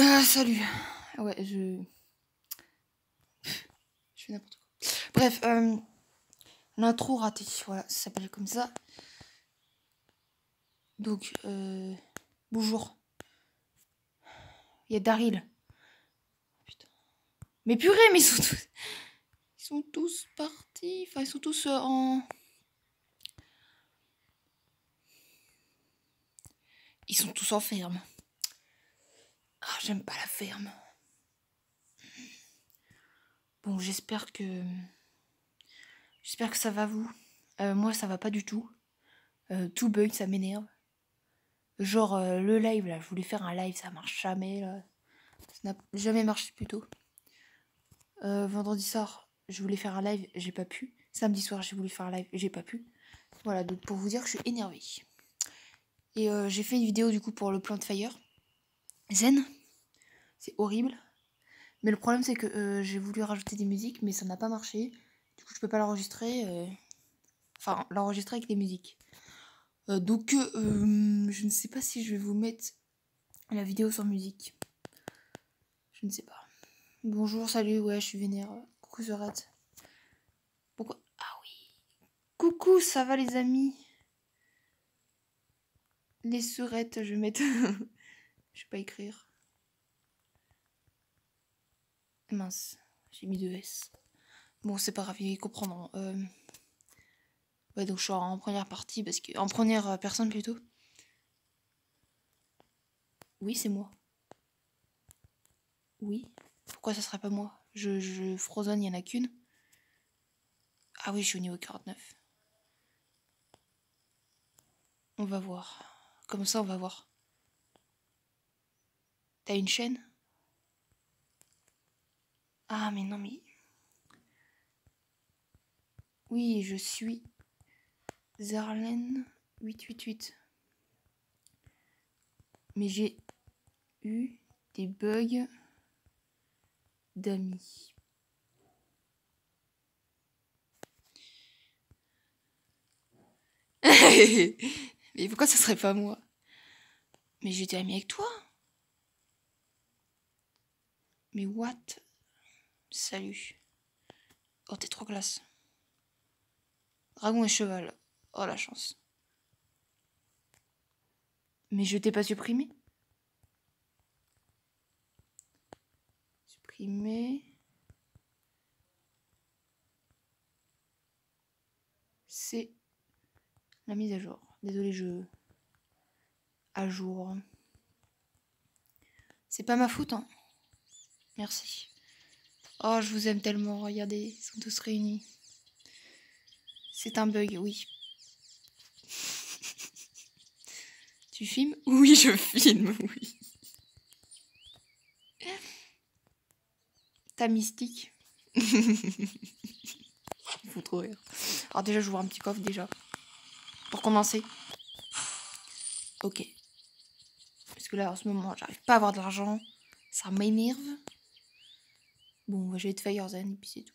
Euh, salut. Ouais, je. Je fais n'importe quoi. Bref, euh, l'intro ratée. Voilà, ça s'appelle comme ça. Donc, euh, bonjour. Il y a Daryl. Putain. Mais purée, mais ils sont tous. Ils sont tous partis. Enfin, ils sont tous euh, en. Ils sont tous en ferme. Ah, j'aime pas la ferme. Bon, j'espère que. J'espère que ça va vous. Euh, moi, ça va pas du tout. Euh, tout bug, ça m'énerve. Genre, euh, le live, là, je voulais faire un live, ça marche jamais, là. Ça n'a jamais marché plutôt. Euh, vendredi soir, je voulais faire un live, j'ai pas pu. Samedi soir, j'ai voulu faire un live, j'ai pas pu. Voilà, donc pour vous dire que je suis énervée. Et j'ai fait une vidéo du coup pour le plan de fire. Zen. C'est horrible. Mais le problème c'est que euh, j'ai voulu rajouter des musiques, mais ça n'a pas marché. Du coup, je peux pas l'enregistrer. euh, Enfin, l'enregistrer avec des musiques. Euh, donc, je ne sais pas si je vais vous mettre la vidéo sans musique. Je ne sais pas. Bonjour, salut, ouais, je suis vénère. Coucou Zorette. Pourquoi? Ah oui. Coucou, ça va les amis? Les surettes, je vais mettre... je vais pas écrire. Mince, j'ai mis deux S. Bon, c'est pas grave, ils comprendront. Euh, Ouais, donc je suis en première partie, parce que... En première euh, personne, plutôt. Oui, c'est moi. Oui. Pourquoi ça serait pas moi? Je, je... Frozen, il y en a qu'une. Ah oui, je suis au niveau 49. On va voir. Comme ça, on va voir. T'as une chaîne? Ah, mais non, mais... Oui, je suis Zarlen 888. Mais j'ai eu des bugs d'amis. Mais pourquoi ça serait pas moi? Mais j'étais ami avec toi Mais what? Salut. Oh, t'es trop classe. Dragon et cheval. Oh, la chance. Mais je t'ai pas supprimé Supprimer. C'est la mise à jour. Désolé, je. À jour. C'est pas ma faute, hein. Merci. Oh, je vous aime tellement. Regardez, ils sont tous réunis. C'est un bug, oui. tu filmes? Oui, je filme, oui. Ta mystique? Il faut trop rire. Alors déjà, je vois un petit coffre déjà. Pour commencer. Ok. Parce que là, en ce moment, j'arrive pas à avoir de l'argent. Ça m'énerve. Bon, je vais être Fire Zen et puis c'est tout.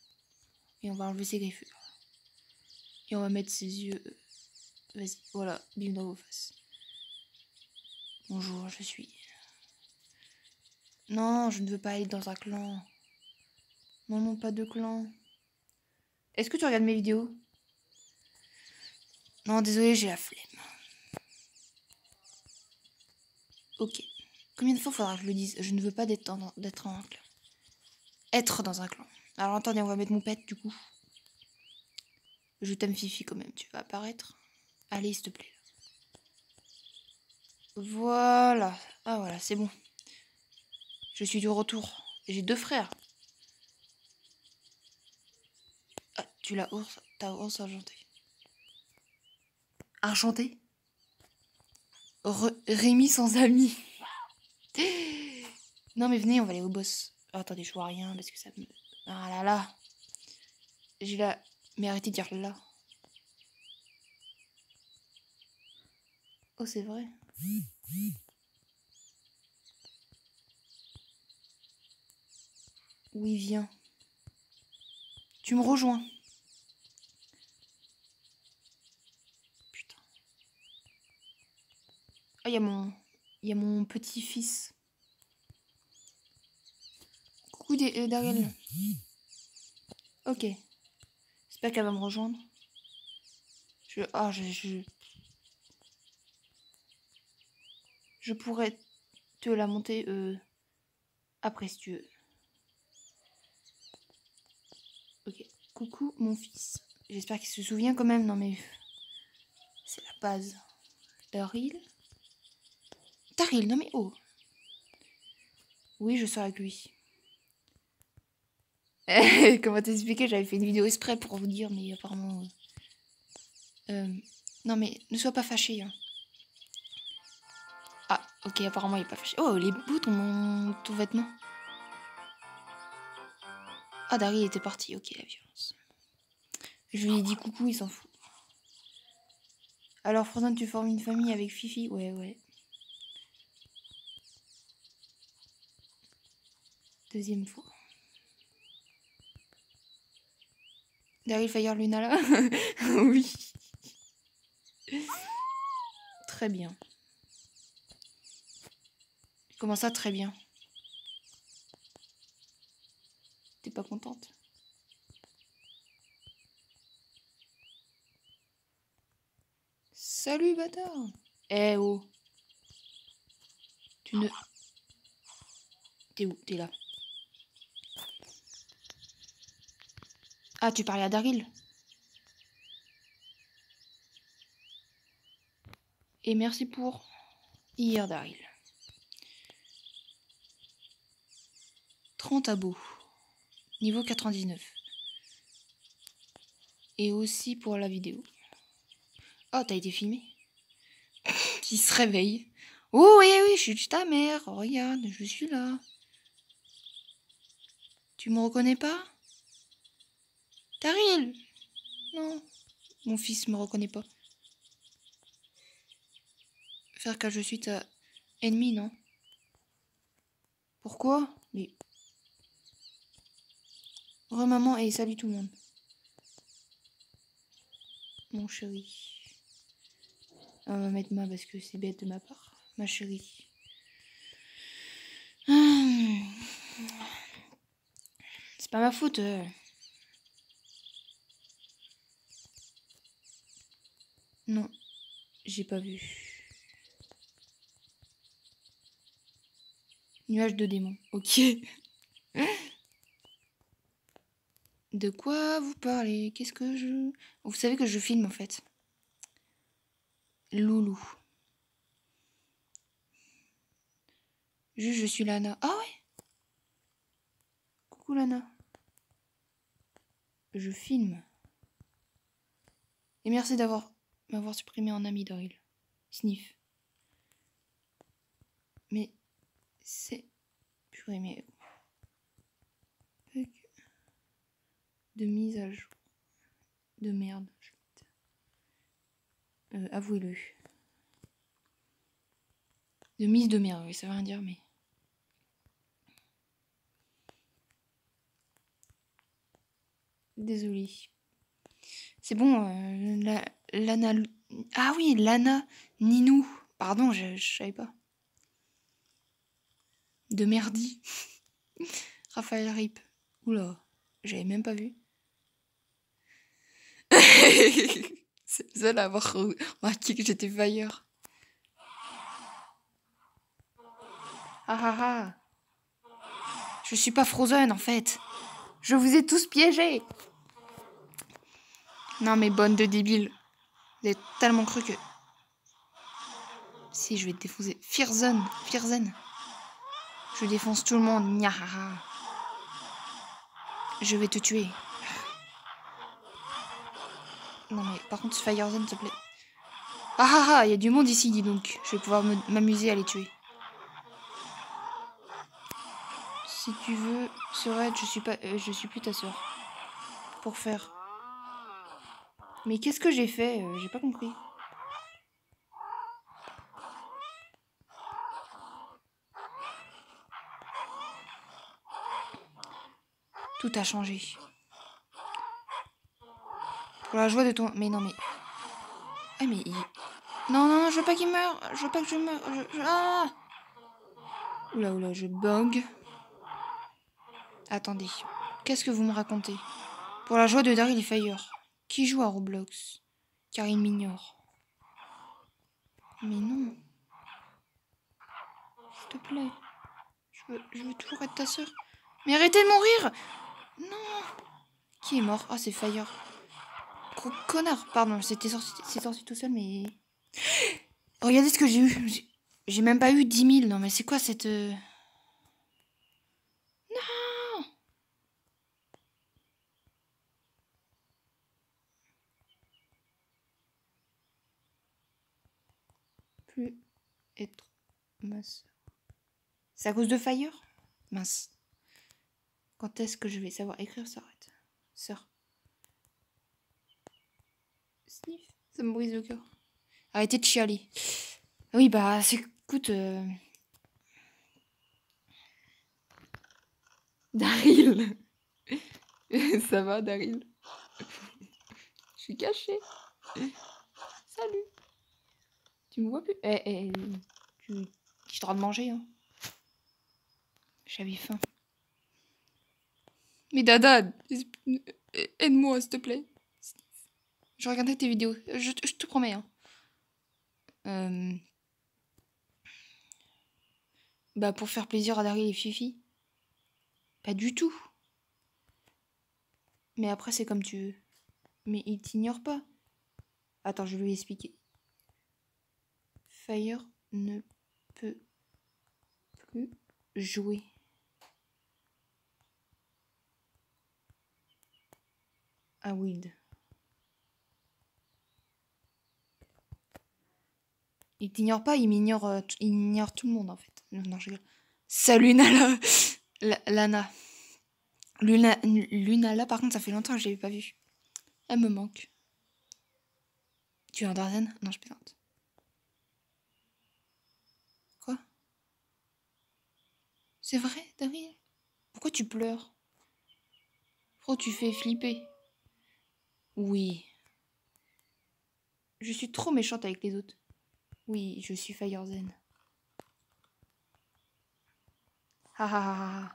Et on va enlever ses griffures. Et on va mettre ses yeux. Vas-y, voilà, bim dans vos faces. Bonjour, je suis. Non, je ne veux pas aller dans un clan. Non, non, pas de clan. Est-ce que tu regardes mes vidéos? Non, désolé, j'ai la flemme. Ok. Combien de fois faudra que je le dise? Je ne veux pas d'être d'être en clan. Être dans un clan. Alors attendez, on va mettre mon pet du coup. Je t'aime Fifi quand même, tu vas apparaître. Allez, s'il te plaît. Voilà. Ah voilà, c'est bon. Je suis du retour. J'ai deux frères. Ah, tu l'as ours, t'as ours argenté. Argenté? Rémi sans amis. non mais venez, on va aller au boss. Oh, attendez, je vois rien parce que ça me... Ah là là. J'ai la... Mais arrêtez de dire là. Oh, c'est vrai. Oui, viens. Tu me rejoins. Putain. Ah, il y a mon... Il y a mon petit-fils. Coucou euh, Daryl. Ok. J'espère qu'elle va me rejoindre. Je... Ah, je, je... Je pourrais te la monter euh, après si tu veux. Ok. Coucou mon fils. J'espère qu'il se souvient quand même. Non mais... C'est la base. Daryl. Daryl, non mais oh. Oui, je sors avec lui. Comment t'expliquer J'avais fait une vidéo exprès pour vous dire, mais apparemment... Euh, non mais, ne sois pas fâché. Hein. Ah, ok, apparemment il est pas fâché. Oh, les bouts de mon ton vêtement. Ah, Daryl était parti. Ok, la violence. Je lui ai dit coucou, il s'en fout. Alors, Frozen, tu formes une famille avec Fifi? Ouais, ouais. Deuxième fois. Daryl Fire Luna là Oui. Très bien. Comment ça, très bien T'es pas contente? Salut, bâtard Eh oh Tu ne... T'es où? T'es là. Ah, tu parlais à Daryl Et merci pour hier, Daryl. 30 abos. Niveau 99. Et aussi pour la vidéo. Oh, t'as été filmé Qui se réveille. Oh oui, oui, je suis ta mère. regarde, je suis là. Tu me reconnais pas? Daryl Non, mon fils me reconnaît pas. Faire que je suis ta ennemie, non Pourquoi? Mais... Re maman et salut tout le monde. Mon chéri. On va mettre ma parce que c'est bête de ma part. Ma chérie. Ah. C'est pas ma faute. Euh. Non, j'ai pas vu. Nuage de démons, ok. de quoi vous parlez? Qu'est-ce que je... Vous savez que je filme en fait. Loulou. Juste, je suis Lana. Ah ouais? Coucou Lana. Je filme. Et merci d'avoir m'avoir supprimé en ami Daryl. Sniff. Mais c'est. Purée, mais. De mise à jour. De merde. Euh, Avouez-le. De mise de merde, oui, ça veut rien dire, mais. Désolée. C'est bon, euh, Lana. Ah oui, Lana Ninou. Pardon, je, je savais pas. De merdi. Raphaël Rip. Oula, j'avais même pas vu. C'est le seul à avoir remarqué que j'étais fire. Ah ah ah. Je suis pas Frozen en fait. Je vous ai tous piégés. Non mais bonne de débile. Vous avez tellement cru que... Si, je vais te défoncer. Firzen, Firzen. Je défonce tout le monde. Je vais te tuer. Non mais par contre Firezone s'il te plaît. Ah ah ah, il y a du monde ici dis donc. Je vais pouvoir m'amuser à les tuer. Si tu veux, Sorette, je suis pas euh, je suis plus ta soeur. Pour faire. Mais qu'est-ce que j'ai fait euh, J'ai pas compris. Tout a changé. Pour la joie de ton... Mais non, mais... Ah, mais Non, non, non, je veux pas qu'il meure. Je veux pas que je meure. Je... Ah Oula, oula, je bug. Attendez. Qu'est-ce que vous me racontez? Pour la joie de Daryl Fire. Qui joue à Roblox? Car il m'ignore. Mais non. S'il te plaît. Je veux, je veux toujours être ta sœur. Mais arrêtez de mourir Non Qui est mort? Ah, c'est Fire. Gros connard Pardon, c'était sorti, c'est sorti tout seul, mais... Regardez ce que j'ai eu. J'ai- même pas eu 10 000. Non, mais c'est quoi cette... euh, Non Être ma sœur. C'est à cause de Fire? Mince. Quand est-ce que je vais savoir écrire arrête Sœur. Sniff. Ça me brise le cœur. Arrêtez de chialer. Oui, bah, écoute. euh, Daryl. ça va, Daryl? Je suis cachée. Salut. Tu me vois plus? Eh, eh, tu... J'ai le droit de manger, hein. J'avais faim. Mais Dada, aide-moi, s'il te plaît. Je regardais tes vidéos, je, je te promets. Hein. Euh, Bah, pour faire plaisir à Daryl et Fifi. Pas du tout. Mais après, c'est comme tu veux. Mais il t'ignore pas. Attends, je vais lui expliquer. Fire ne peut plus jouer. À Wild. Il t'ignore pas, il m'ignore, euh, il ignore tout le monde en fait. Non, je rigole. Salut Nala, La- Lana. Luna, Lunala, par contre, ça fait longtemps que je l'avais pas vue. Elle me manque. Tu es en Darden Non, je plaisante. Quoi C'est vrai, Daryl? Pourquoi tu pleures? Pourquoi tu fais flipper? Oui. Je suis trop méchante avec les autres. Oui, je suis Firezen. Ha ha ha ha.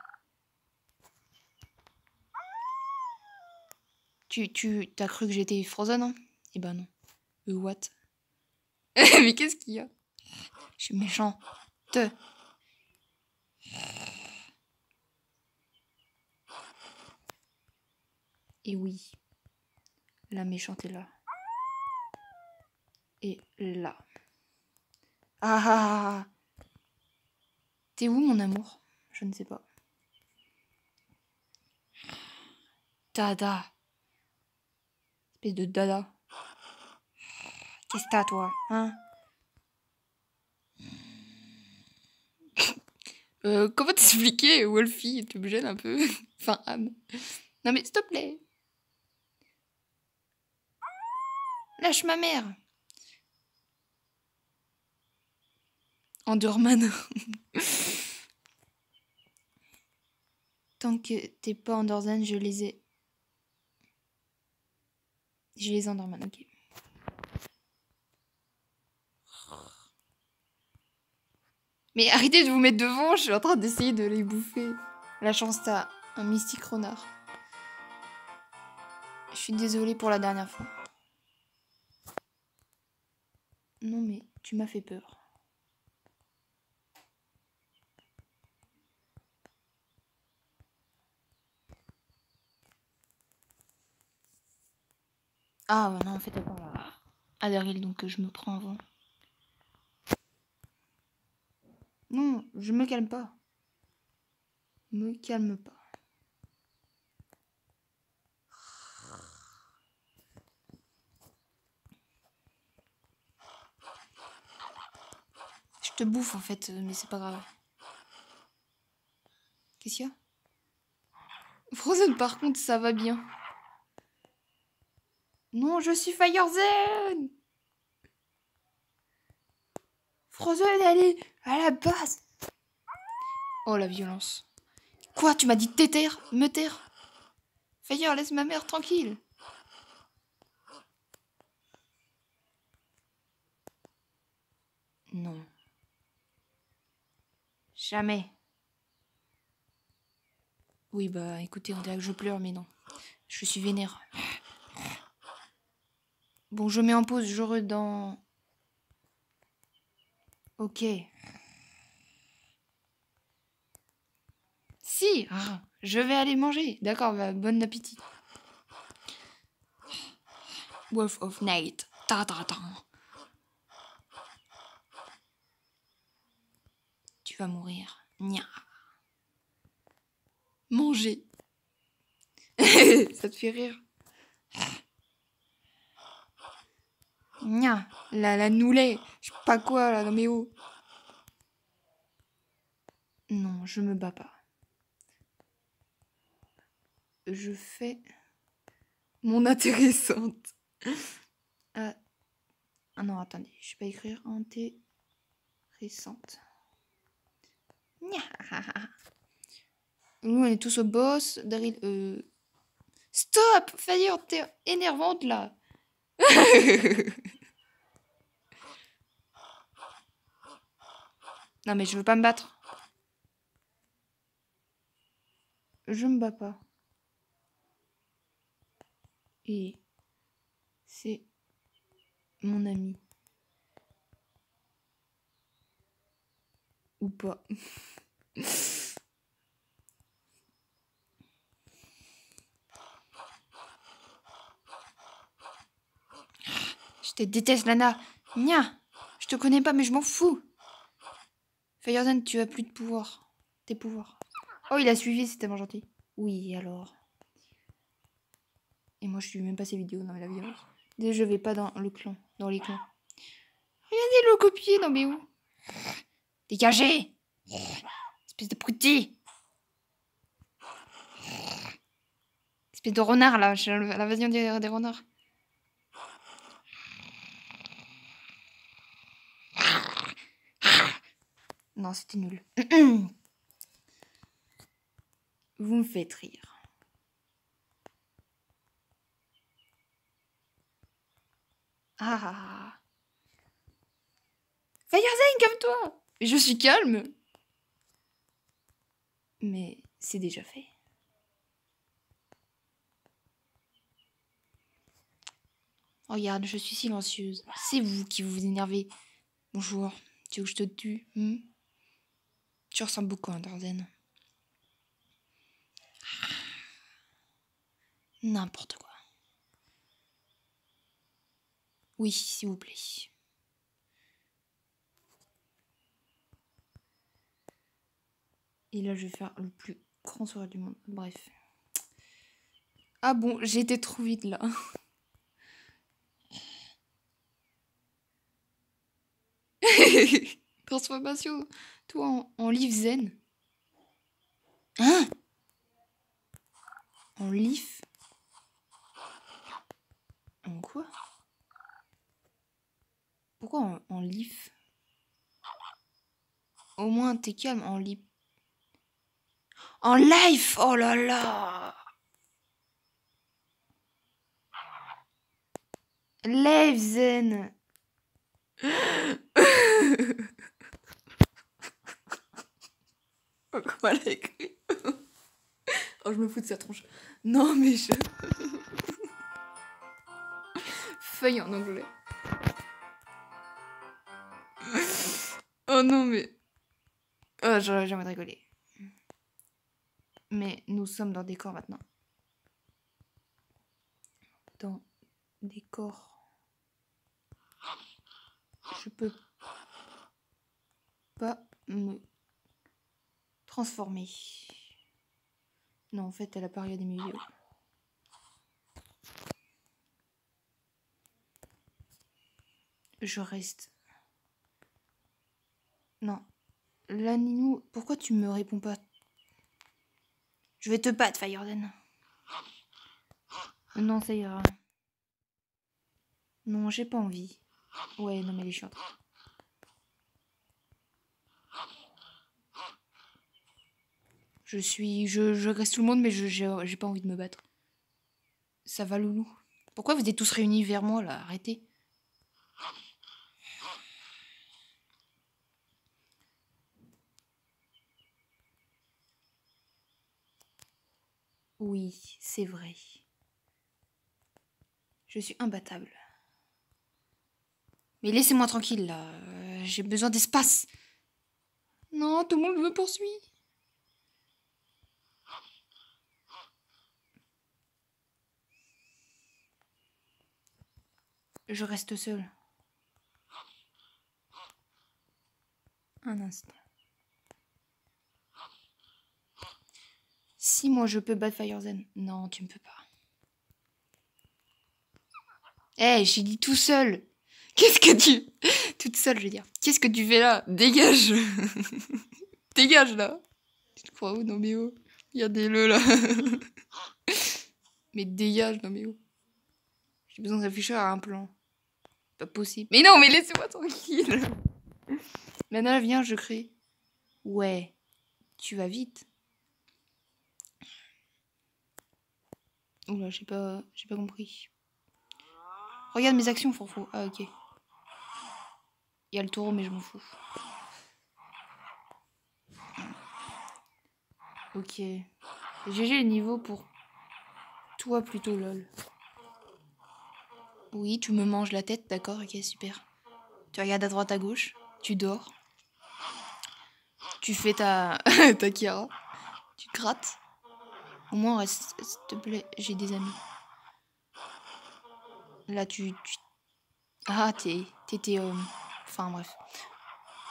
Tu, tu, t'as cru que j'étais Frozen, hein? Eh ben non. Euh, what? Mais qu'est-ce qu'il y a? Je suis méchant. Et oui, la méchante est là. Et là. Ah ah ah ah. T'es où mon amour? Je ne sais pas. Dada. Espèce de dada. Qu'est-ce que t'as toi Hein? Euh, Comment t'expliquer? Wolfie Tu me gênes un peu. enfin Anne. Non mais s'il te plaît. Lâche ma mère. Enderman. Tant que t'es pas Enderman, je les ai. Je les ai Enderman, ok. Mais arrêtez de vous mettre devant, je suis en train d'essayer de les bouffer. La chance, t'as un mystique renard. Je suis désolée pour la dernière fois. Non mais tu m'as fait peur. Ah ouais, non, en fait, attends. À Daryl, donc je me prends avant. Non, je me calme pas. Me calme pas. Bouffe en fait, euh, mais c'est pas grave. Qu'est-ce qu'il y a? Frozen par contre, ça va bien. Non, je suis Firezen Frozen, elle est à la base. Oh la violence. Quoi, tu m'as dit taire Me taire Fire, laisse ma mère tranquille. Non. Jamais. Oui, bah écoutez, on dirait que je pleure, mais non. Je suis vénère. Bon, je mets en pause, je redans. Ok. Si, ah, je vais aller manger. D'accord, bah, bon appétit. Wolf of Night. Ta ta ta. Vas mourir. Nya. Manger. Ça te fait rire. Nya. La, la noulet. Je sais pas quoi là, non mais où Non, je me bats pas. Je fais mon intéressante. Ah. ah non, attendez, je vais pas écrire intéressante. Nous, on est tous au boss. Daryl, euh... Stop Fire, t'es énervante là Non mais je veux pas me battre. Je me bats pas. Et c'est mon ami. Ou pas. Je te déteste, Lana. Nya, je te connais pas, mais je m'en fous. Firezen, tu as plus de pouvoir. Tes pouvoirs. Oh, il a suivi, c'est tellement gentil. Oui, alors. Et moi, je suis même pas ces vidéos dans la violence. Déjà, je vais pas dans le clan, dans les clans. Regardez le copier, non mais où? Dégagez Espèce de pruti Espèce de renard, là. L'invasion des, renards. Non, c'était nul. Vous me faites rire. Ah. Firezain, calme-toi. Je suis calme. Mais c'est déjà fait. Regarde, je suis silencieuse. C'est vous qui vous énervez. Bonjour. Tu veux que je te tue hmm? Tu ressembles beaucoup à un Darzen. N'importe quoi. Oui, s'il vous plaît. Et là, je vais faire le plus grand sourire du monde. Bref. Ah bon, été trop vite là. Transformation, toi en, en zen. Hein? En livre En quoi? Pourquoi en, en livre Au moins t'es calme en livre. En live Oh là là Live zen Comment elle a écrit Oh, je me fous de sa tronche. Non, mais je. Feuille en anglais. Oh non, mais. Oh, j'aurais jamais rigolé. Mais nous sommes dans des corps maintenant. Dans des corps. Je peux pas me transformer. Non, en fait, elle a pas regardé mes. Je reste. Non. Là, Ninou, pourquoi tu me réponds pas Je vais te battre, Fireden. Non, ça ira. Non, j'ai pas envie. Ouais, non, mais elle est. Je suis. Je, je reste tout le monde, mais j'ai pas envie de me battre. Ça va, loulou? Pourquoi vous êtes tous réunis vers moi, là? Arrêtez. Oui, c'est vrai. Je suis imbattable. Mais laissez-moi tranquille là. J'ai besoin d'espace. Non, tout le monde me poursuit. Je reste seule. Un instant. Si moi je peux battre Firezen. Non, tu ne peux pas. Eh, j'ai dit tout seul. Qu'est-ce que tu... Toute seule, je veux dire. Qu'est-ce que tu fais là? Dégage Dégage là Tu te crois où Non mais oh. Regardez-le là. mais dégage, non mais oh. J'ai besoin de à un plan. Pas possible. Mais non, mais laissez-moi tranquille. Maintenant, viens, je crée. Ouais. Tu vas vite. Oula, j'ai pas, j'ai pas compris. Regarde mes actions, Fourfou. Ah, ok. Il y a le taureau, mais je m'en fous. Ok. GG le niveau pour toi plutôt, lol. Oui, tu me manges la tête, d'accord, ok, super. Tu regardes à droite, à gauche, tu dors. Tu fais ta, ta. Tu grattes. Au moins, reste, s'il te plaît, j'ai des amis. Là, tu... Ah, t'es... T'étais... Euh... Enfin, bref.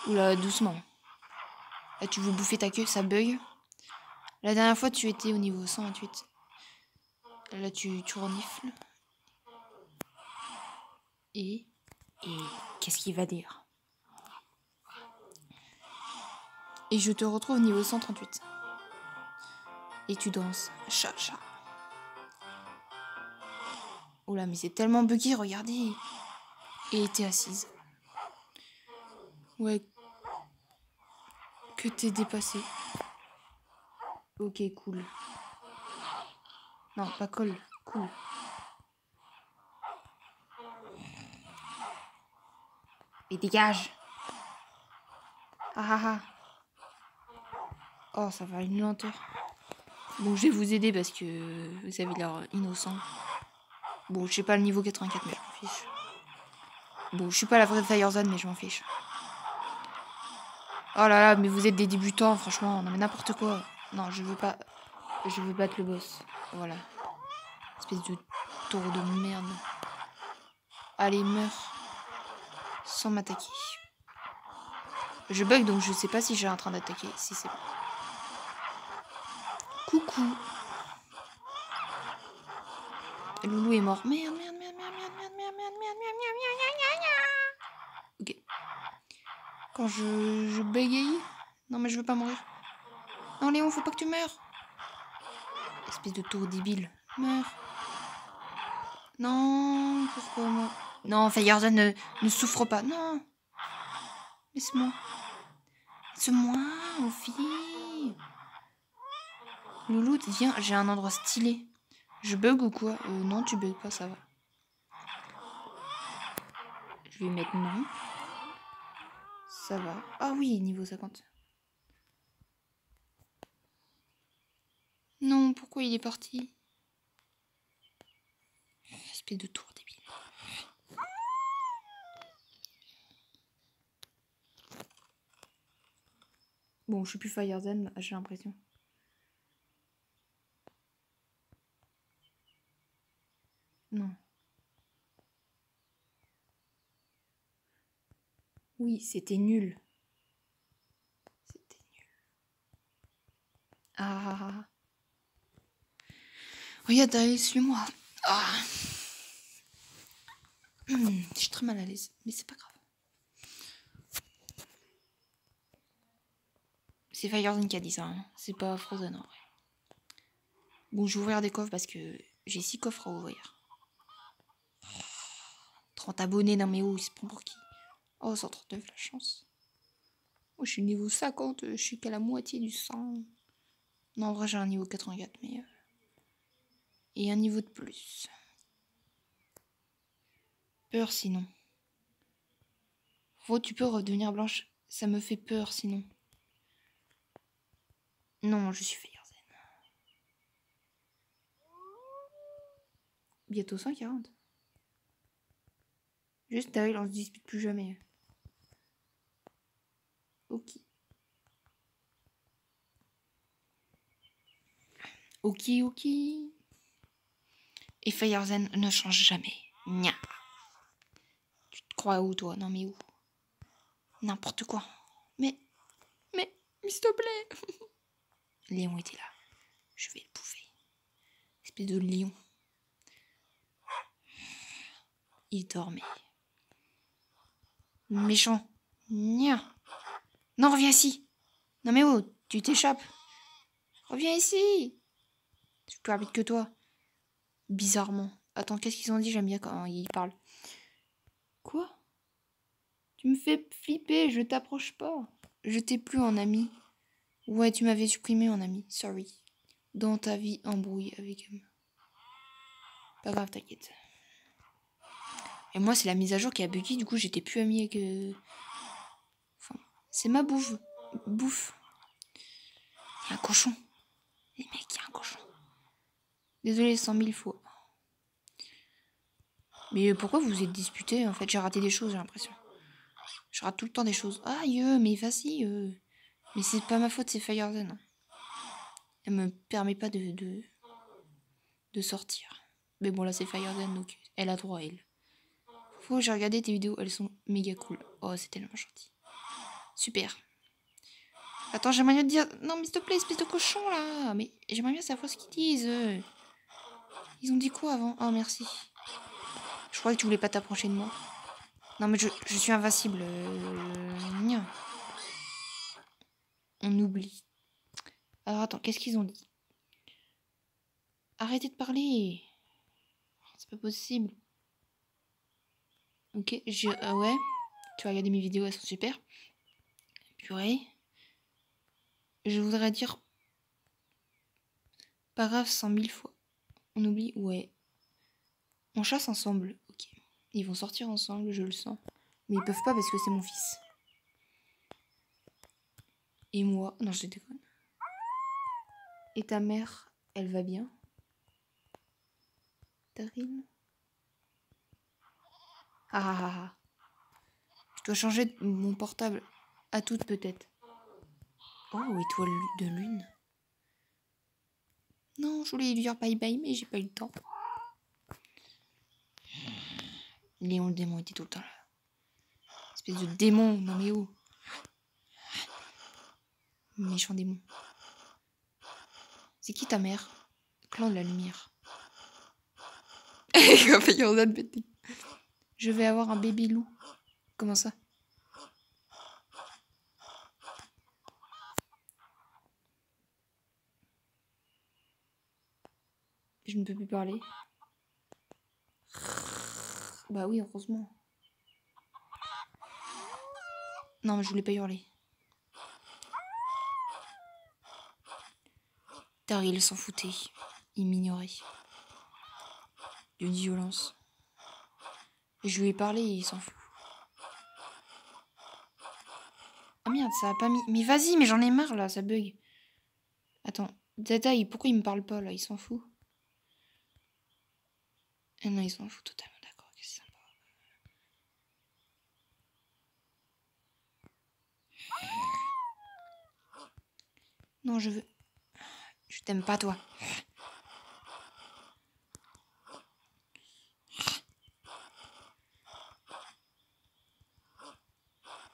Oula, doucement. Là, tu veux bouffer ta queue, ça bug. La dernière fois, tu étais au niveau 128. Là, tu, tu renifles. Et... Et... Qu'est-ce qu'il va dire? Et je te retrouve au niveau 138. Et tu danses. Chat. Oula, mais c'est tellement buggy, regardez. Et t'es assise. Ouais. Que t'es dépassé. Ok, cool. Non, pas cool. Cool. Et dégage. Ah ah ah. Oh, ça va une lenteur. Bon, je vais vous aider parce que vous avez l'air innocent. Bon, je sais pas le niveau 84, mais je m'en fiche. Bon, je suis pas la vraie Firezone, mais je m'en fiche. Oh là là, mais vous êtes des débutants, franchement. Non, mais n'importe quoi. Non, je veux pas. Je veux battre le boss. Voilà. Espèce de taureau de merde. Allez, meurs. Sans m'attaquer. Je bug, donc je sais pas si j'ai en train d'attaquer. Si c'est bon. Coucou. Loulou est mort. Merde, merde, merde, merde, merde, merde, merde, merde, merde, merde, merde. Ok. Quand je, je bégaye. Non, mais je veux pas mourir. Non, Léon, faut pas que tu meurs. Espèce de tour débile. Meurs. Non, pourquoi moi Non, Firezen ne, ne souffre pas. Non. Laisse-moi. Laisse-moi, fille. Loulou, viens, j'ai un endroit stylé. Je bug ou quoi? Euh, Non, tu bugs pas, ça va. Je vais mettre non. Ça va. Ah oui, niveau 50. Non, pourquoi il est parti? Espèce de tour débile. Bon, je suis plus Firezen, j'ai l'impression. Non. Oui, c'était nul. C'était nul. Ah. Regarde, allez, suis-moi. Ah. Hum, je suis très mal à l'aise, mais c'est pas grave. C'est Firezone qui a dit ça, hein. c'est pas Frozen en vrai. Bon, je vais ouvrir des coffres parce que j'ai six coffres à ouvrir. 30 abonnés, non mais où il se prend pour qui? Oh, 139, la chance. Moi, je suis niveau 50, je suis qu'à la moitié du 100. Non, en vrai, j'ai un niveau 84, mais... Euh, et un niveau de plus. Peur, sinon. Oh, tu peux redevenir blanche? Ça me fait peur, sinon. Non, je suis Firzen. bientôt 140. Juste Daryl, on se dispute plus jamais. Ok. Ok, ok. Et Firezen ne change jamais. Nya. Tu te crois où, toi? Non, mais où? N'importe quoi. Mais, mais, s'il te plaît. Léon était là. Je vais le bouffer. Espèce de lion. Il dormait. Méchant. Nya. Non, reviens ici. Non, mais oh, tu t'échappes. Reviens ici. Je suis plus rapide que toi. Bizarrement. Attends, qu'est-ce qu'ils ont dit? J'aime bien quand ils parlent. Quoi? Tu me fais flipper, je t'approche pas. Je t'ai plus en ami. Ouais, tu m'avais supprimé en ami. Sorry. Dans ta vie, embrouille avec. Pas grave, t'inquiète. Et moi, c'est la mise à jour qui a bugué, du coup, j'étais plus ami avec. Euh, enfin, c'est ma bouffe. Bouffe. Il y a un cochon. Les mecs, il y a un cochon. Désolé, cent mille fois. Mais pourquoi vous vous êtes disputé En fait, j'ai raté des choses, j'ai l'impression. Je rate tout le temps des choses. Aïe, mais vas-y. Euh. Mais c'est pas ma faute, c'est Firezen. Elle me permet pas de, de, de sortir. Mais bon, là, c'est Firezen, donc elle a droit, elle. J'ai regardé tes vidéos, elles sont méga cool. Oh, c'est tellement gentil. Super. Attends, j'aimerais bien te dire... Non, mais s'il te plaît, espèce de cochon, là. Mais j'aimerais bien savoir ce qu'ils disent. Ils ont dit quoi avant? Oh, merci. Je crois que tu voulais pas t'approcher de moi. Non, mais je, suis invincible. Euh, On oublie. Alors, attends, qu'est-ce qu'ils ont dit? Arrêtez de parler. C'est pas possible. Ok, je... Ah ouais. Tu vas regarder mes vidéos, elles sont super. Purée. Je voudrais dire... Grave, cent mille fois. On oublie Ouais. On chasse ensemble. Ok. Ils vont sortir ensemble, je le sens. Mais ils peuvent pas parce que c'est mon fils. Et moi. Non, je déconne. Et ta mère, elle va bien? Tarine? Ah, ah ah ah. Je dois changer mon portable. À toute peut-être. Oh, étoile de lune. Non, je voulais dire bye bye, mais j'ai pas eu le temps. Léon le démon? Était tout le temps là. Espèce de démon, non mais où? Méchant démon. C'est qui ta mère? Clan de la lumière. Je vais avoir un bébé loup. Comment ça? Je ne peux plus parler. Bah oui, heureusement. Non, mais je voulais pas hurler. Daryl s'en foutait. Il m'ignorait. D'une violence. Je lui ai parlé il s'en fout. Ah merde, ça a pas mis. Mais vas-y, mais j'en ai marre là, ça bug. Attends, Data, pourquoi il me parle pas là? Il s'en fout. Ah non, il s'en fout totalement, d'accord. Que Non, je veux. Je t'aime pas, toi.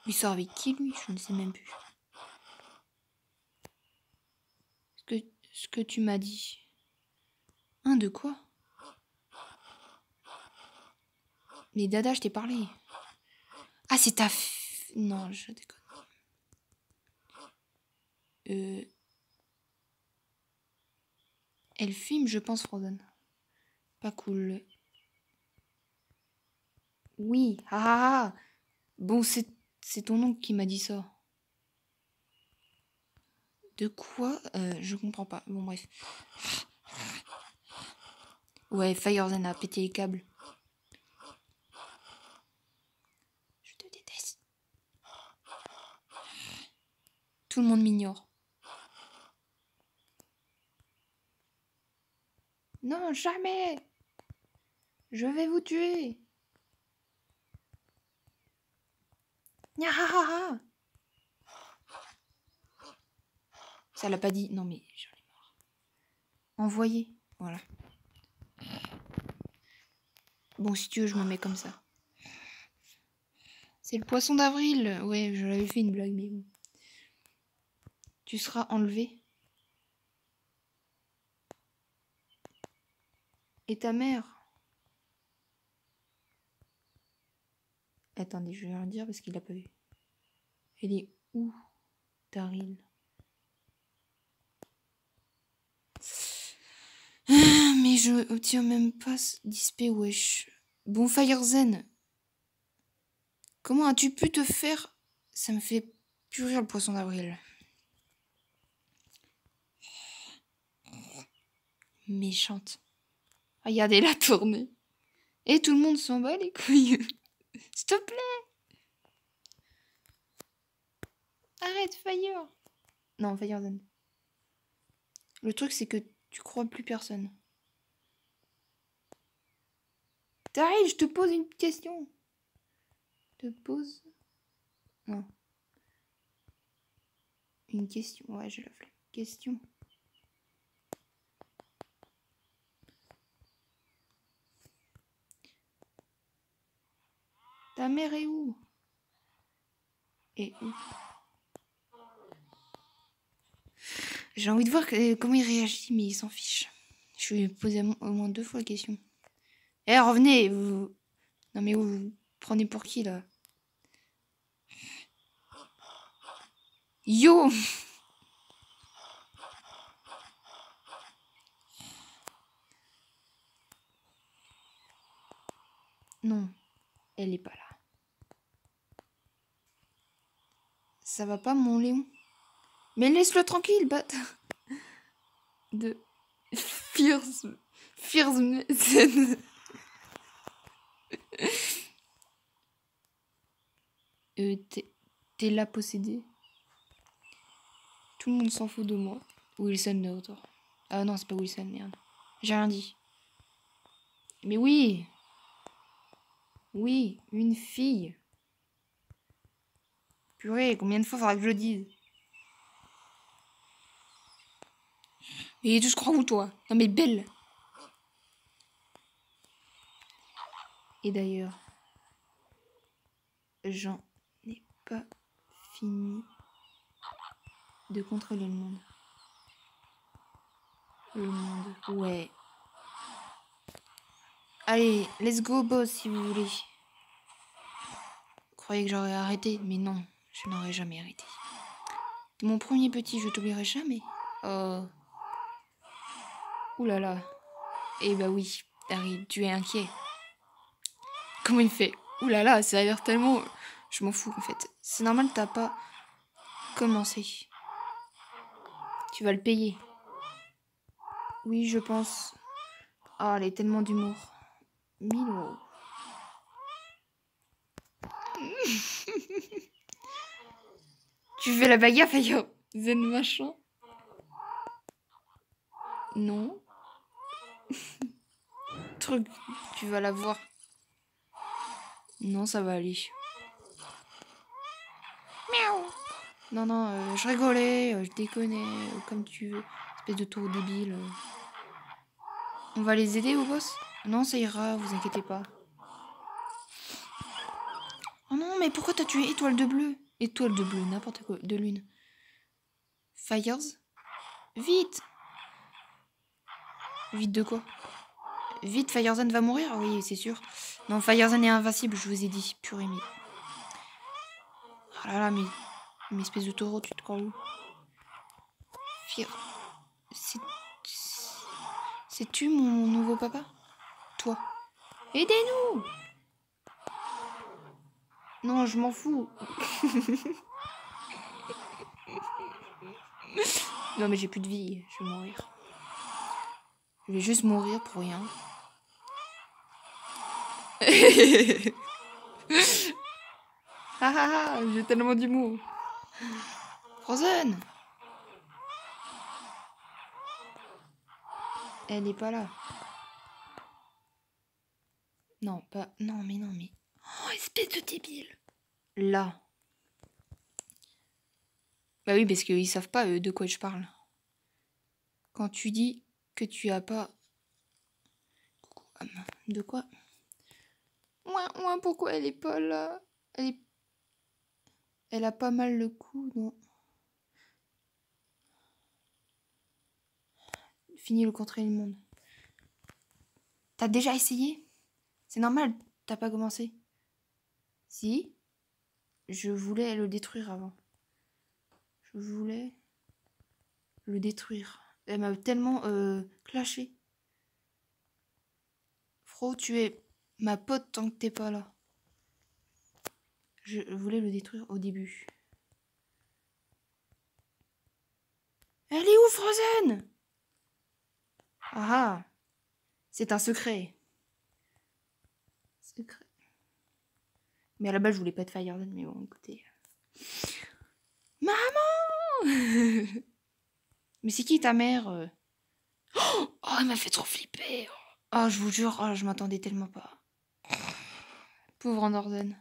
Il sort avec qui, lui? Je ne sais même plus. Ce que, ce que tu m'as dit. Un hein, de quoi? Mais Dada, je t'ai parlé. Ah, c'est ta... Non, je déconne. Euh... Elle filme, je pense, Frozen. Pas cool. Oui, ah, ah, ah. Bon, c'est, c'est ton oncle qui m'a dit ça. De quoi euh, Je comprends pas. Bon, bref. Ouais, Firezen a pété les câbles. Tout le monde m'ignore. Non, jamais Je vais vous tuer. Ça l'a pas dit. Non mais j'en ai marre. Envoyer. Voilà. Bon, si tu veux, je me mets comme ça. C'est le poisson d'avril. Ouais, je l'avais fait une blague, mais bon. Tu seras enlevé. Et ta mère? Attendez, je vais rien dire parce qu'il a pas vu. Elle est où, Daryl? Ah, mais je obtiens même pas d'XP, wesh. Bon, Firezen. Comment as-tu pu te faire? Ça me fait purir le poisson d'avril. Méchante. Regardez la tournée. Et tout le monde s'en bat les couilles. S'il te plaît. Arrête, Fire. Non, Firezen. Le truc, c'est que tu crois plus personne. T'arrives, je te pose une question. Te pose. Non. Une question. Ouais, je la. Question. Ta mère est où? Et où? J'ai envie de voir comment il réagit, mais il s'en fiche. Je lui ai posé au moins deux fois la question. Eh, revenez. Non mais vous, vous prenez pour qui, là? Yo Non, elle est pas là. Ça va pas, mon Léon? Mais laisse-le tranquille, bâtard. De Fierce. Fierce. euh, T'es là possédé? Tout le monde s'en fout de moi. Wilson de autour. Ah non, c'est pas Wilson, merde. J'ai rien dit. Mais oui Oui, une fille. Purée, combien de fois faudra que je le dise Et tu crois où, toi Non, mais belle Et d'ailleurs, j'en ai pas fini de contrôler le monde. Le monde, ouais. Allez, let's go, boss, si vous voulez. Vous croyez que j'aurais arrêté? Mais non, je n'aurais jamais arrêté. Mon premier petit, je t'oublierai jamais. Oh. Ouh là là. Eh bah oui, Harry, tu es inquiet. Comment il fait? Ouh là là, ça a l'air tellement... Je m'en fous en fait. C'est normal, t'as pas commencé. Tu vas le payer. Oui, je pense. Ah, oh, elle est tellement d'humour. Milo. tu fais la bagarre, Fayo Zen machin. Non. Truc, tu vas la voir. Non, ça va aller. Miaou. Non, non, euh, je rigolais, euh, je déconnais, euh, comme tu veux. Espèce de tour débile. On va les aider au boss Non, ça ira, vous inquiétez pas. Oh non, mais pourquoi t'as tué étoile de bleu? Étoile de bleu, n'importe quoi, de lune. Fires Vite Vite de quoi? Vite, Firezen va mourir? Oui, c'est sûr. Non, Firezen est invincible, je vous ai dit. Purée, mais... Oh là là, mais... Mais espèce de taureau, tu te crois où? Fire... C'est... C'est-tu mon nouveau papa? Toi. Aidez-nous Non, je m'en fous. non, mais j'ai plus de vie, je vais mourir. Je vais juste mourir pour rien. ah ah ah, j'ai tellement d'humour. Frozen Elle n'est pas là. Non, pas. Non, mais non, mais. Espèce de débile. Là. Bah oui, parce qu'ils savent pas de quoi je parle. Quand tu dis que tu as pas. De quoi Moi, moi, pourquoi elle est pas là Elle est. Elle a pas mal le cou, non Fini le contre le monde. T'as déjà essayé? C'est normal, t'as pas commencé. Si Je voulais le détruire avant. Je voulais le détruire. Elle m'a tellement euh, clashé. Fro, tu es ma pote tant que t'es pas là. Je voulais le détruire au début. Elle est où, Frozen? Ah C'est un secret. Secret. Mais à la base, je voulais pas de Fireland, mais bon, écoutez. Maman Mais c'est qui ta mère euh Oh, elle m'a fait trop flipper. Oh, je vous jure, oh, je m'attendais tellement pas. Pauvre Andorzen.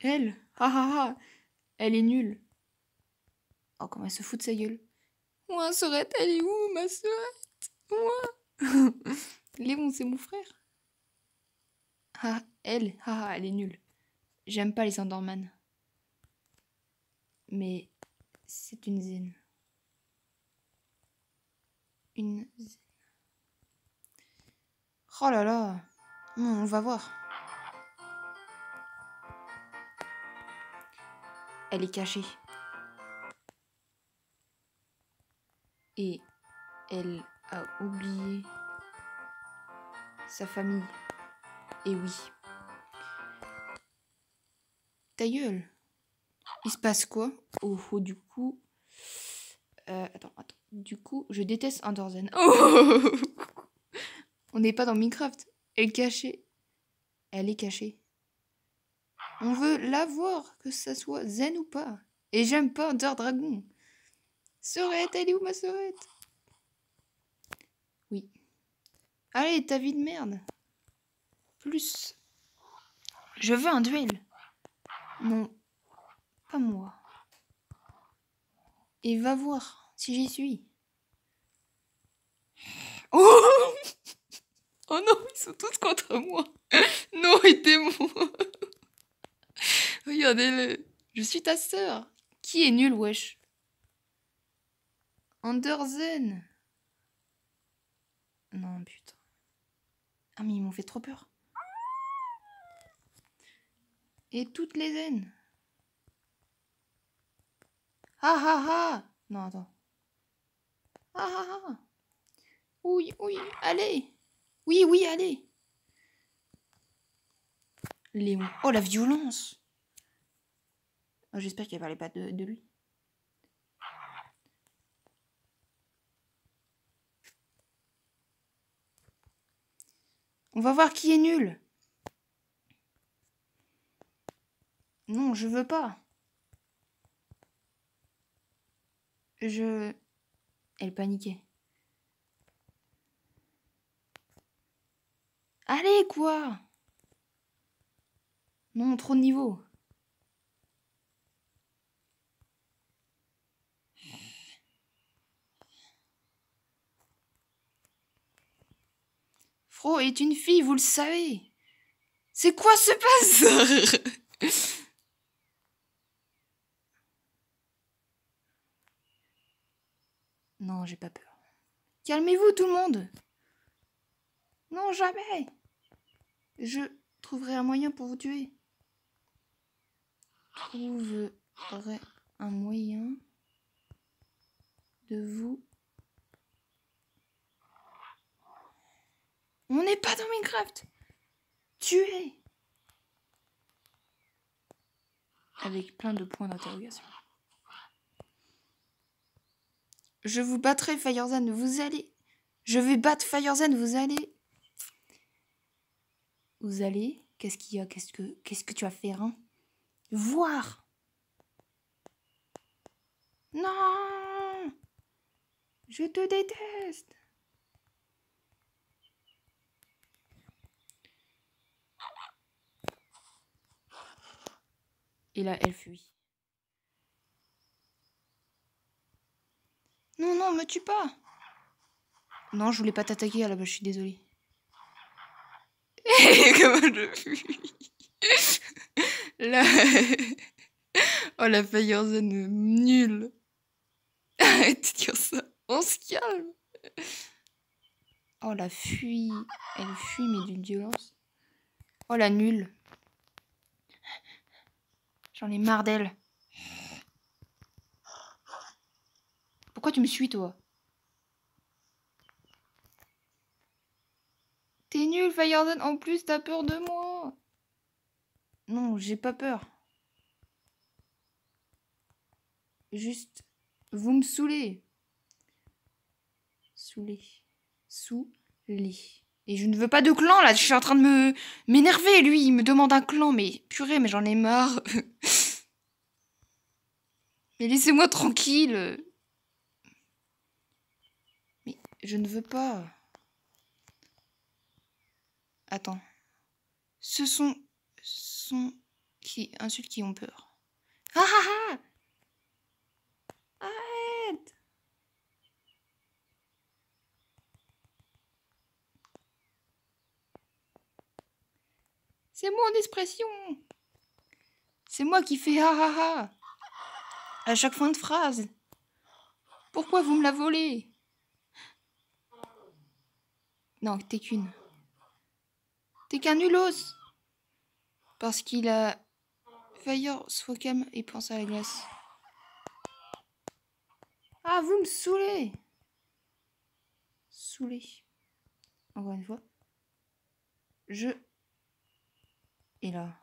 Elle? Ah ah Elle est nulle. Oh, comment elle se fout de sa gueule. Moi, Sorette, elle est où, ma Sorette? Moi? Léon, c'est mon frère. Ah, elle, ah, elle est nulle. J'aime pas les Enderman. Mais c'est une zen. Une zen. Oh là là. On va voir. Elle est cachée. Et elle a oublié sa famille. Et oui. Ta gueule. Il se passe quoi? Oh, oh du coup. Euh, attends, attends. Du coup, je déteste Underzen. Oh On n'est pas dans Minecraft. Elle est cachée. Elle est cachée. On veut la voir, que ça soit zen ou pas. Et j'aime pas Under Dragon. Serette, elle est où ma serette Oui. Allez, ta vie de merde. Plus. Je veux un duel. Non, pas moi. Et va voir si j'y suis. Oh Oh non, ils sont tous contre moi. Non, aidez-moi. Regardez-le. Je suis ta sœur. Qui est nul, wesh? Andersen. Non, putain. Ah, mais ils m'ont fait trop peur. Et toutes les haines. Ah ah ah Non, attends. Ah ah ah Oui, oui, allez Oui, oui, allez Léon. Oh, la violence oh, J'espère qu'elle parlait pas de, de lui. On va voir qui est nul. Non, je veux pas. Je... Elle paniquait. Allez, quoi? Non, trop de niveau. Fro est une fille, vous le savez. C'est quoi ce bazar Non, j'ai pas peur. Calmez-vous tout le monde. Non, jamais. Je trouverai un moyen pour vous tuer. Trouverai un moyen de vous... On n'est pas dans Minecraft. Tuer. Avec plein de points d'interrogation. Je vous battrai, Firezen, vous allez. Je vais battre Firezen, vous allez. Vous allez Qu'est-ce qu'il y a? Qu'est-ce que, qu'est-ce que tu vas faire hein? Voir Non Je te déteste Et là, elle fuit. Non, non, me tue pas. Non, je voulais pas t'attaquer à la base, je suis désolée. Comment je fuis Là... oh, la Firezone nulle. Arrête de dire ça. On se calme. Oh, la fuit. Elle fuit, mais d'une violence. Oh, la nulle. J'en ai marre d'elle. Pourquoi tu me suis, toi? T'es nul, Firezone. En plus, t'as peur de moi. Non, j'ai pas peur. Juste, vous me saoulez. Saoulez. Saoulez. Et je ne veux pas de clan, là. Je suis en train de me m'énerver, lui. Il me demande un clan. Mais purée, mais j'en ai marre. mais laissez-moi tranquille. Je ne veux pas. Attends. Ce sont... sont... qui insultes qui ont peur. Ah ah ah Arrête C'est mon expression C'est moi qui fais ah ah ah à chaque fin de phrase. Pourquoi vous me la volez? Non, t'es qu'une. T'es qu'un nulos Parce qu'il a... Fire, soit calme et pense à la glace. Ah, vous me saoulez Saoulez. Encore une fois. Je... Et là.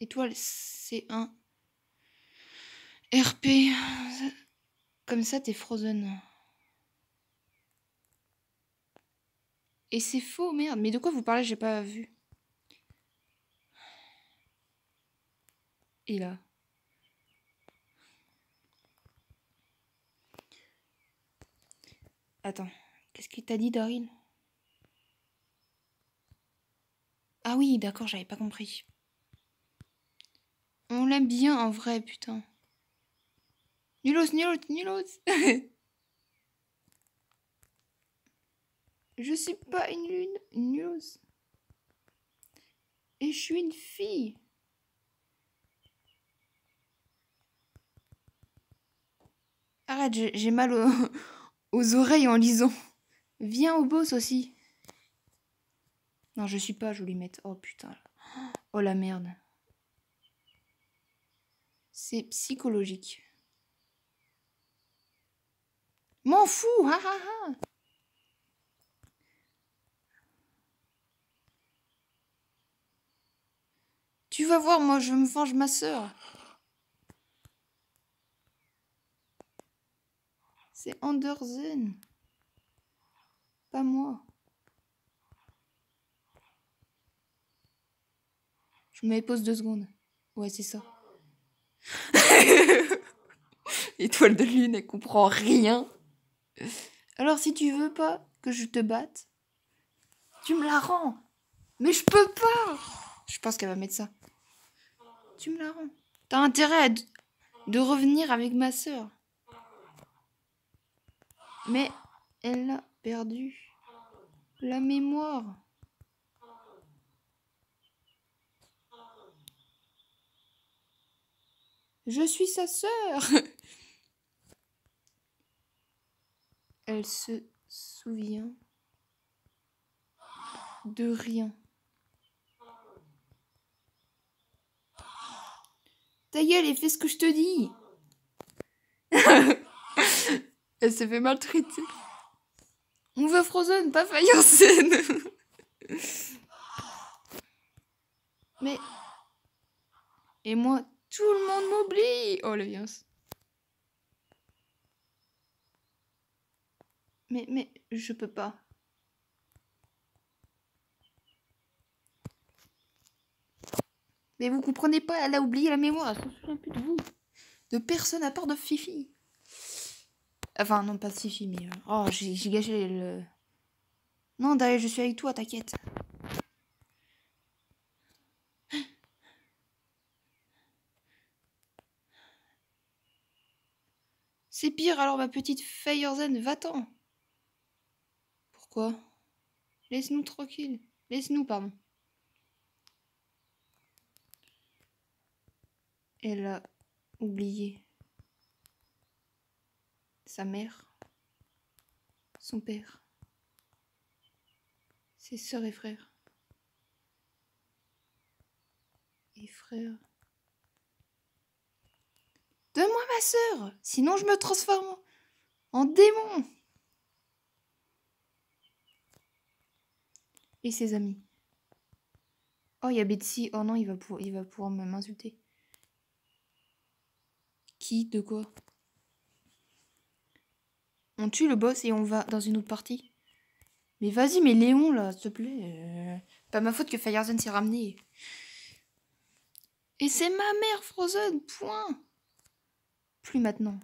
Étoile, c'est un... RP. Comme ça, t'es frozen. Et c'est faux, merde. Mais de quoi vous parlez J'ai pas vu. Et là. Attends, qu'est-ce qu'il t'a dit, Daryl Ah oui, d'accord, j'avais pas compris. On l'aime bien en vrai, putain. Nulos, nulos, nulos Je suis pas une lune, une nulos. Et je suis une fille. Arrête, j'ai mal au aux oreilles en lisant. Viens au boss aussi. Non, je suis pas jolie mettre. Oh putain. Oh la merde. C'est psychologique. M'en fous, ha ha ha. Tu vas voir, moi je me venge ma sœur. C'est Andersen. Pas moi. Je me pose deux secondes. Ouais, c'est ça. Étoile de lune, elle comprend rien. Alors si tu veux pas que je te batte, tu me la rends. Mais je peux pas. Je pense qu'elle va mettre ça. Tu me la rends. T'as intérêt de revenir avec ma sœur. Mais elle a perdu la mémoire. Je suis sa sœur. Elle se souvient de rien. Ta gueule et fais ce que je te dis. Elle s'est fait maltraiter. On veut Frozen, pas scène. Mais. Et moi, tout le monde m'oublie. Oh, le viens. Mais, mais, je peux pas. Mais vous comprenez pas, elle a oublié la mémoire, elle se souvient plus de vous. De personne à part de Fifi. Enfin, non, pas de Fifi, mais. Euh, oh, j'ai gâché le. Non, Daryl, je suis avec toi, t'inquiète. C'est pire, alors ma petite Feyerzen, va-t'en. Pourquoi? Laisse-nous tranquille. Laisse-nous, pardon. Elle a oublié sa mère, son père, ses sœurs et frères. Et frères. Donne-moi ma sœur, sinon je me transforme en démon. Et ses amis. Oh, il y a Betsy. Oh non, va, il va pouvoir m'insulter. Qui? De quoi? On tue le boss et on va dans une autre partie Mais vas-y, mais Léon, là, s'il te plaît. Euh, pas ma faute que Firezen s'est ramené. Et c'est ma mère, Frozen, point. Plus maintenant.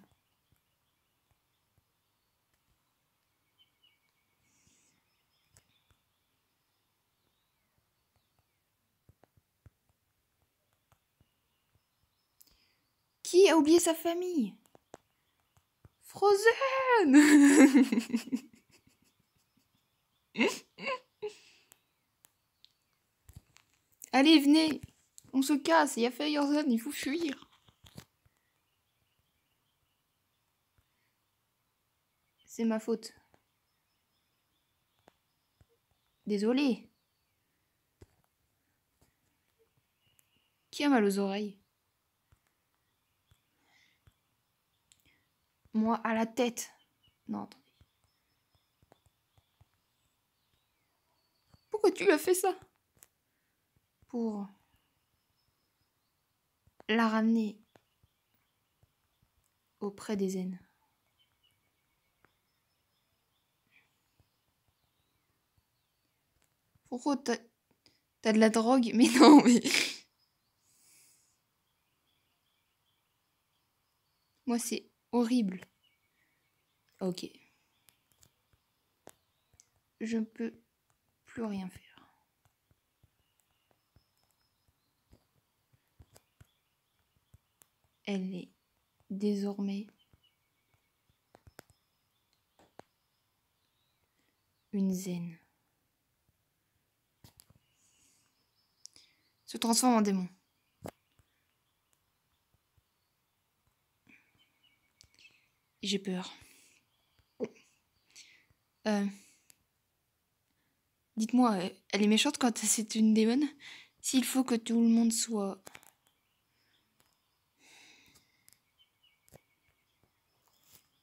Qui a oublié sa famille? Frozen Allez, venez On se casse, il y a il faut fuir C'est ma faute. Désolé. Qui a mal aux oreilles? Moi à la tête. Non, attendez. Pourquoi tu as fait ça? Pour la ramener auprès des zen. Pourquoi t'as de la drogue? Mais non, mais... Moi, c'est horrible. Ok. Je ne peux plus rien faire. Elle est désormais une zen. Se transforme en démon. J'ai peur. Euh, dites-moi, euh, elle est méchante quand c'est une démon? S'il faut que tout le monde soit...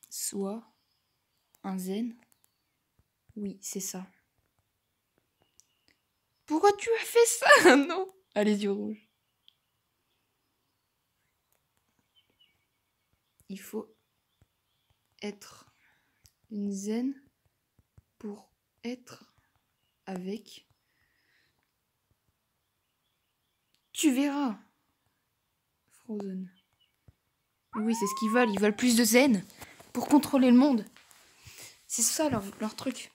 Soit un zen Oui, c'est ça. Pourquoi tu as fait ça? Non Ah, les yeux rouges. Il faut être une zen pour être avec. Tu verras. Frozen. Oui, c'est ce qu'ils veulent. Ils veulent plus de zen pour contrôler le monde. C'est ça leur, truc.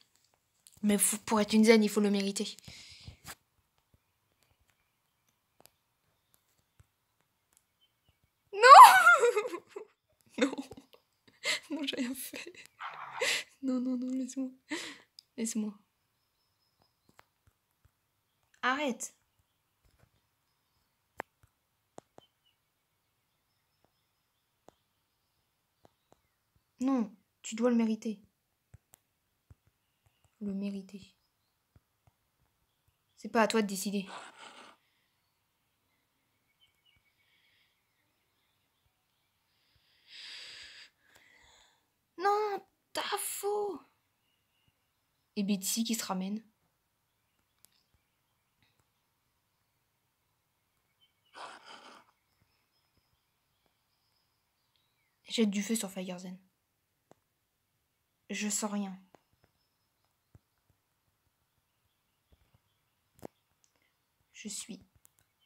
Mais pour être une zen, il faut le mériter. Non Non Non, j'ai rien fait. Non, non, non, laisse-moi. Laisse-moi. Arrête. Non, tu dois le mériter. Le mériter. C'est pas à toi de décider. Non, t'as faux. Et Betsy qui se ramène. Jette du feu sur Firezen. Je sens rien. Je suis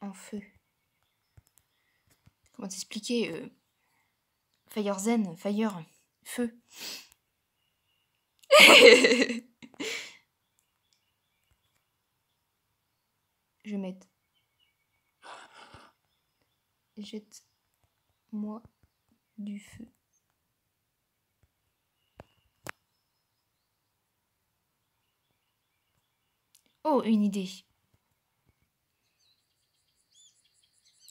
en feu. Comment t'expliquer euh... Firezen, Fire, Feu. Je mette. Jette-moi du feu. Oh, une idée.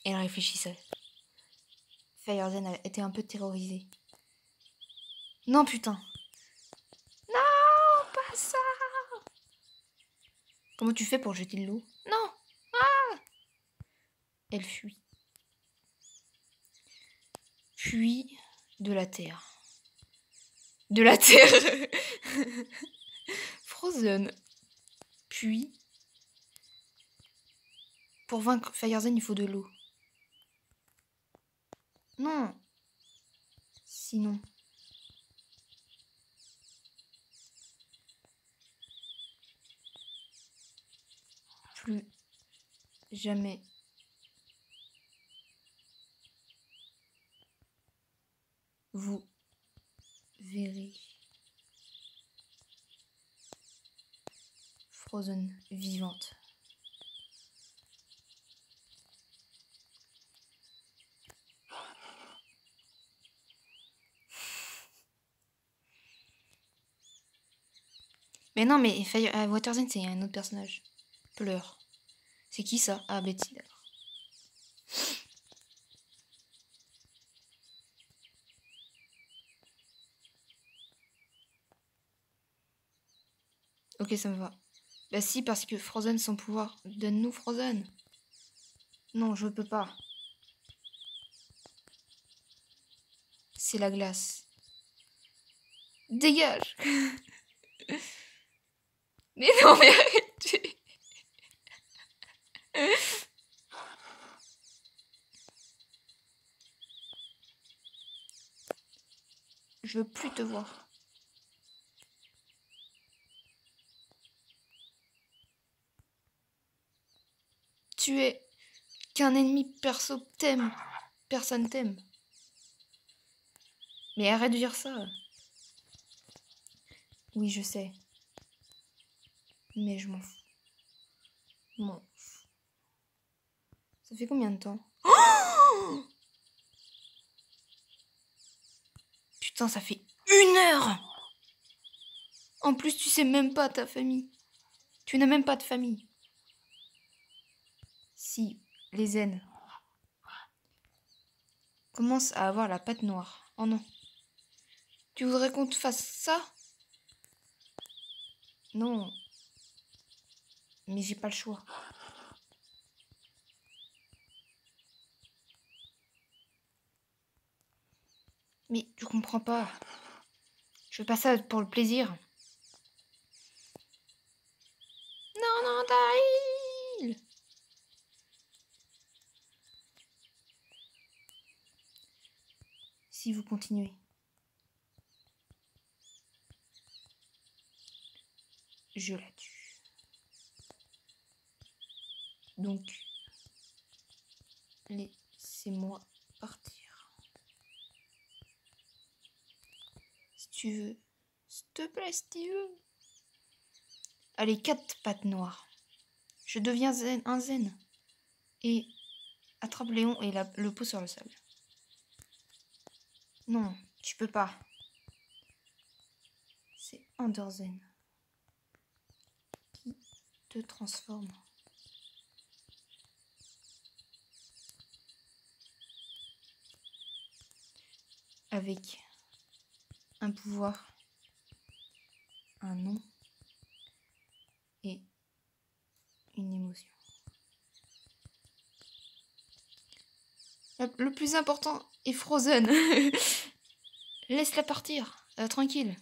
Elle réfléchissait. Feyerzen a été un peu terrorisée. Non, putain. Non, pas ça. Comment tu fais pour jeter de l'eau? Non. Ah Elle fuit. Puis de la terre. De la terre Frozen. Puis, pour vaincre Firezen, il faut de l'eau. Non. Sinon. Plus jamais. Vous verrez. Frozen vivante. Mais non, mais Fire, euh, c'est un autre personnage. Pleure. C'est qui ça? Ah, Betty, d'accord. Ok, ça me va. Bah si, parce que Frozen, son pouvoir. Donne-nous Frozen. Non, je peux pas. C'est la glace. Dégage Mais non, mais. Je veux plus te voir. Tu es qu'un ennemi perso t'aime. Personne t'aime. Mais arrête de dire ça. Oui, je sais. Mais je m'en fous. Ça fait combien de temps? Putain, ça fait une heure En plus, tu sais même pas ta famille. Tu n'as même pas de famille. Si, les zen commencent à avoir la patte noire. Oh non. Tu voudrais qu'on te fasse ça? Non, mais j'ai pas le choix. Mais tu comprends pas. Je fais pas ça pour le plaisir. Non, non, Daryl Si vous continuez. Je la tue. Donc, laissez-moi partir. Si tu veux. S'il te plaît, si tu veux. Allez, quatre pattes noires. Je deviens zen, un zen. Et attrape Léon et la, le pot sur le sable. Non, tu peux pas. C'est Anderzen qui te transforme. avec un pouvoir, un nom et une émotion. Le plus important est Frozen. Laisse-la partir, euh, tranquille.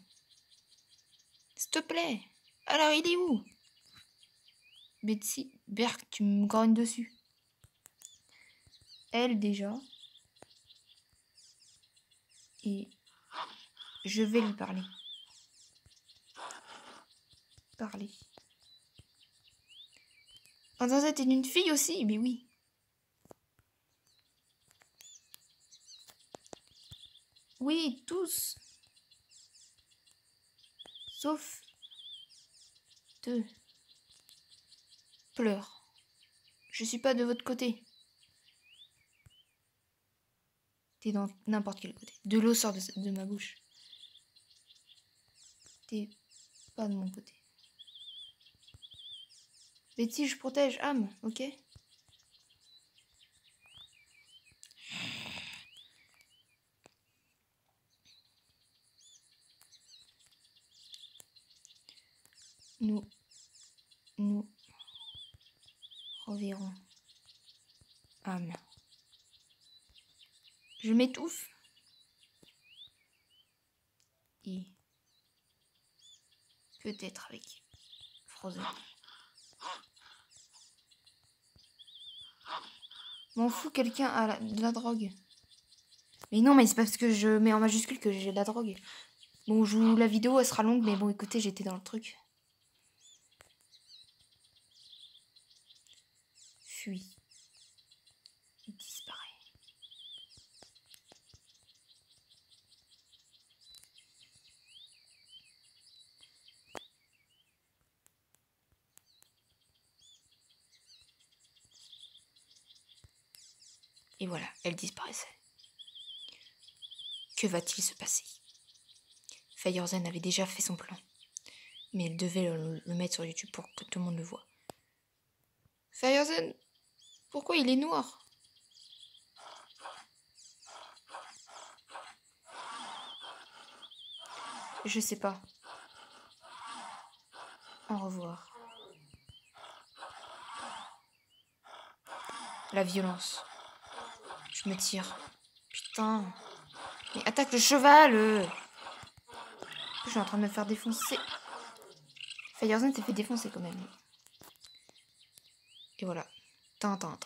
S'il te plaît. Alors, il est où? Betsy, Berk, tu me grognes dessus. Elle, déjà, et je vais lui parler. Parler. Anzazet est une fille aussi, mais oui. Oui, tous. Sauf deux. Pleure. Je suis pas de votre côté. T'es dans n'importe quel côté. De l'eau sort de, ma bouche. Pas de mon côté. Betty, je protège. Âme, ok Nous, nous reverrons. Âme. Je m'étouffe. Peut-être avec Frozen. M'en fous, quelqu'un a de la drogue. Mais non, mais c'est parce que je mets en majuscule que j'ai de la drogue. Bon, je la vidéo, elle sera longue, mais bon, écoutez, j'étais dans le truc. Fuis. Il disparaît. Et voilà, elle disparaissait. Que va-t-il se passer? Feyerzen avait déjà fait son plan. Mais elle devait le, mettre sur YouTube pour que tout le monde le voie. Feyerzen Pourquoi il est noir? Je sais pas. Au revoir. La violence. Me tire. Putain. Mais attaque le cheval euh. Je suis en train de me faire défoncer. Feyerzen s'est fait défoncer quand même. Et voilà. Attends.